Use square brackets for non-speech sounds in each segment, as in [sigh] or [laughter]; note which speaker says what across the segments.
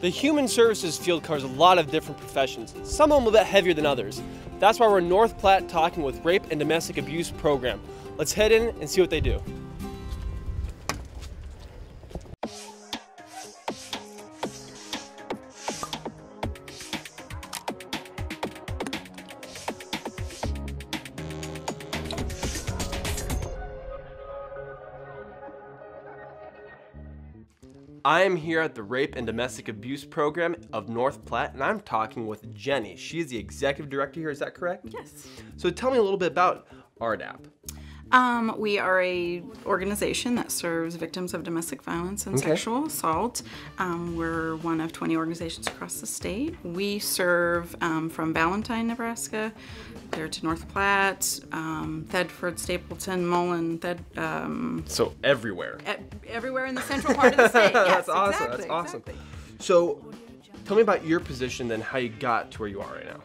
Speaker 1: The human services field covers a lot of different professions, some of them a bit heavier than others. That's why we're in North Platte talking with Rape and Domestic Abuse Program. Let's head in and see what they do. I am here at the Rape and Domestic Abuse Program of North Platte, and I'm talking with Jenny. She is the executive director here, is that correct?
Speaker 2: Yes.
Speaker 1: So tell me a little bit about RDAP.
Speaker 2: Um, we are a organization that serves victims of domestic violence and
Speaker 1: Okay.
Speaker 2: sexual assault. Um, we're one of 20 organizations across the state. We serve um, from Valentine, Nebraska, there to North Platte, um, Thedford, Stapleton, Mullen, Thed, um,
Speaker 1: So everywhere.
Speaker 2: e- everywhere in the central part of the state. [laughs] Yes,
Speaker 1: That's awesome,
Speaker 2: exactly,
Speaker 1: that's awesome.
Speaker 2: exactly.
Speaker 1: So tell me about your position then, how you got to where you are right now.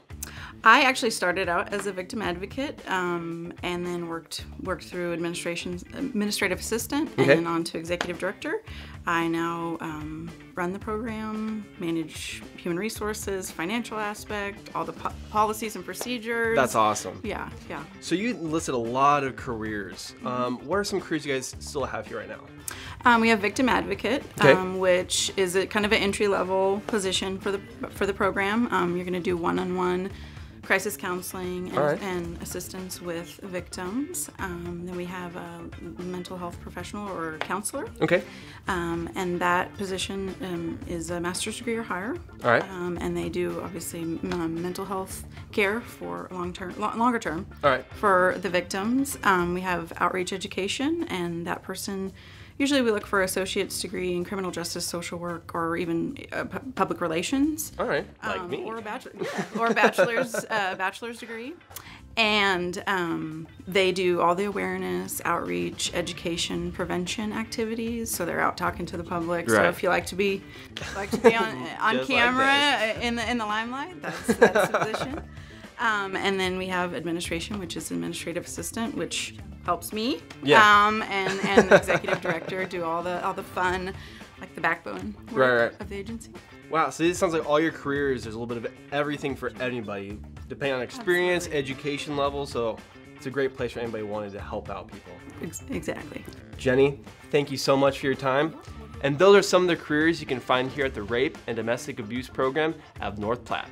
Speaker 2: I actually started out as a victim advocate, um, and then worked worked through administration administrative assistant, and then on to executive director. I now um, run the program, manage human resources, financial aspect, all the po- policies and procedures.
Speaker 1: That's awesome.
Speaker 2: Yeah, yeah.
Speaker 1: So you listed a lot of careers. Um, what are some careers you guys still have here right now?
Speaker 2: Um, we have victim advocate,
Speaker 1: Okay.
Speaker 2: um, which is a kind of an entry level position for the for the program. Um, you're going to do one on one crisis counseling and,
Speaker 1: right.
Speaker 2: and assistance with victims. Um, then we have a mental health professional or counselor,
Speaker 1: Okay.
Speaker 2: um, and that position um, is a master's degree or higher.
Speaker 1: All right.
Speaker 2: Um, and they do obviously um, mental health care for long term, lo- longer term
Speaker 1: All right.
Speaker 2: for the victims. Um, we have outreach education, and that person usually we look for associate's degree in criminal justice, social work, or even uh, pu- public relations.
Speaker 1: All right. Like
Speaker 2: Um,
Speaker 1: me.
Speaker 2: or a bachelor, [laughs] yeah, or a bachelor's uh, bachelor's degree, and um, they do all the awareness, outreach, education, prevention activities. So they're out talking to the public. So if you like to be like to be [laughs] on on
Speaker 1: Just like
Speaker 2: camera in the in the limelight, that's that's the position. [laughs] Um, and then we have administration, which is administrative assistant, which helps me.
Speaker 1: Yeah.
Speaker 2: Um, and and executive director do all the all the fun, like the backbone work
Speaker 1: Right, right.
Speaker 2: of the agency.
Speaker 1: Wow, so this sounds like all your careers, there's a little bit of everything for anybody, depending on experience,
Speaker 2: Absolutely.
Speaker 1: education level. So it's a great place for anybody wanting to help out people.
Speaker 2: Ex- exactly.
Speaker 1: Jenny, thank you so much for your time. And those are some of the careers you can find here at the Rape and Domestic Abuse Program of North Platte.